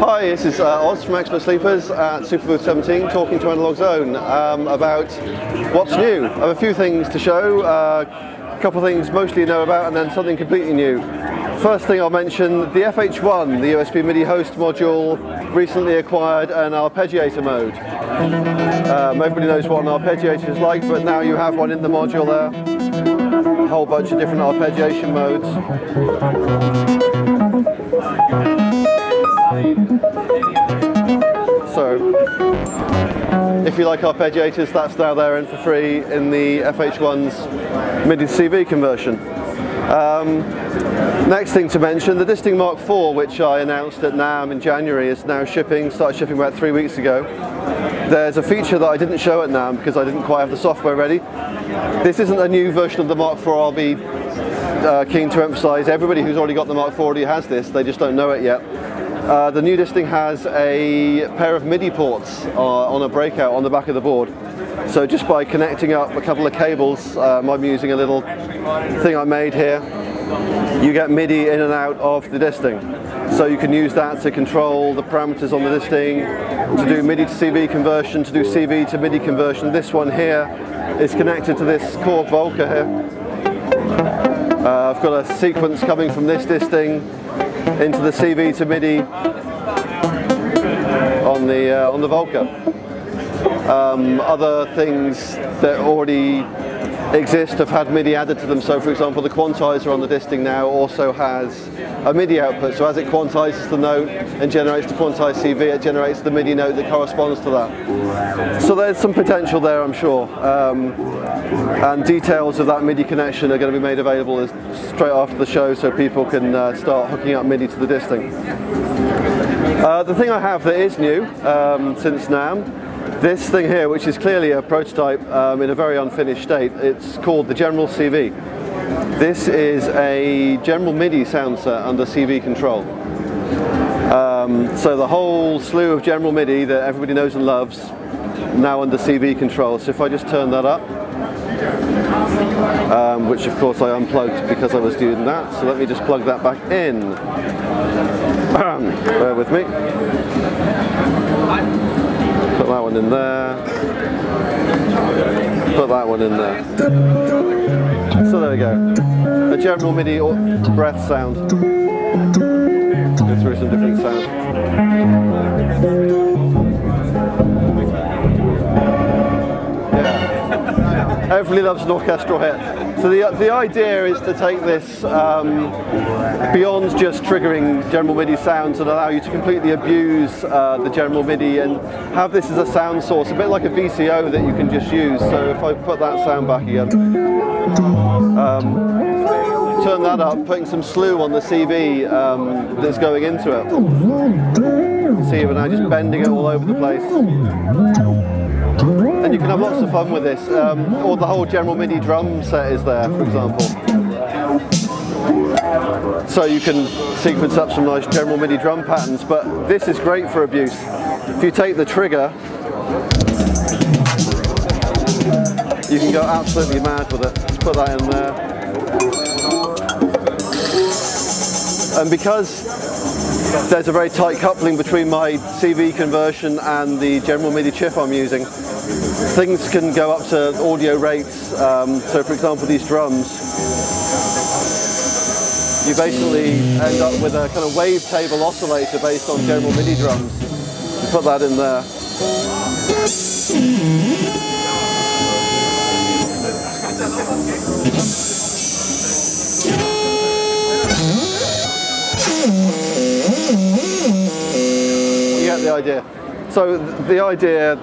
Hi, this is uh, Oz from Expert Sleepers at Superbooth 17 talking to Analogue Zone um, about what's new. I have a few things to show, uh, a couple of things mostly you know about and then something completely new. First thing I'll mention, the FH1, the USB MIDI host module, recently acquired an arpeggiator mode. Um, everybody knows what an arpeggiator is like, but now you have one in the module there. A whole bunch of different arpeggiation modes. You like arpeggiators, that's now there and for free in the FH1's MIDI CV conversion. Um, next thing to mention, the Disting Mark IV, which I announced at NAMM in January, is now shipping, started shipping about three weeks ago. There's a feature that I didn't show at NAMM because I didn't quite have the software ready. This isn't a new version of the Mark IV, I'll be uh, keen to emphasize. Everybody who's already got the Mark IV already has this, they just don't know it yet. Uh, the new Disting has a pair of MIDI ports uh, on a breakout on the back of the board. So just by connecting up a couple of cables, um, I'm using a little thing I made here, you get MIDI in and out of the Disting. So you can use that to control the parameters on the Disting, to do MIDI to CV conversion, to do CV to MIDI conversion. This one here is connected to this Korg Volca here. Uh, I've got a sequence coming from this Disting into the CV to MIDI on the uh, on the Volca. Um, other things that already exist have had MIDI added to them. So for example, the quantizer on the Disting now also has a MIDI output. So as it quantizes the note and generates the quantized CV, it generates the MIDI note that corresponds to that. So there's some potential there, I'm sure. Um, and details of that MIDI connection are going to be made available straight after the show so people can uh, start hooking up MIDI to the Disting. Uh, the thing I have that is new um, since NAMM this thing here, which is clearly a prototype um, in a very unfinished state, it's called the General CV. This is a General MIDI sound set under CV control. Um, so the whole slew of General MIDI that everybody knows and loves, now under CV control. So if I just turn that up, um, which of course I unplugged because I was doing that, so let me just plug that back in. Bear with me one in there. Put that one in there. So there we go. A general MIDI breath sound. Go through some different sounds. Everybody loves an orchestral hit. So the, the idea is to take this um, beyond just triggering general MIDI sounds and allow you to completely abuse uh, the general MIDI and have this as a sound source, a bit like a VCO that you can just use. So if I put that sound back again, um, turn that up, putting some slew on the CV um, that's going into it. See, we're now just bending it all over the place and you can have lots of fun with this. Um, or the whole General MIDI drum set is there, for example. So you can sequence up some nice General MIDI drum patterns, but this is great for abuse. If you take the trigger, you can go absolutely mad with it. Let's put that in there. And because there's a very tight coupling between my CV conversion and the general MIDI chip I'm using, things can go up to audio rates. Um, so for example, these drums, you basically end up with a kind of wavetable oscillator based on general MIDI drums. You put that in there. Idea. So the idea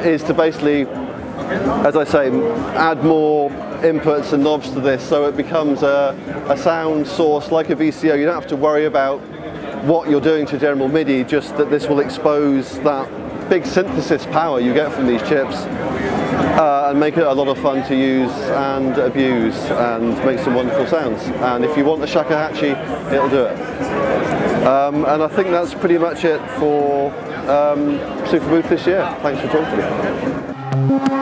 is to basically, as I say, add more inputs and knobs to this so it becomes a, a sound source like a VCO. You don't have to worry about what you're doing to general MIDI, just that this will expose that big synthesis power you get from these chips uh, and make it a lot of fun to use and abuse and make some wonderful sounds. And if you want a shakuhachi, it'll do it. Um, and I think that's pretty much it for um, Superbooth this year. Thanks for talking to me.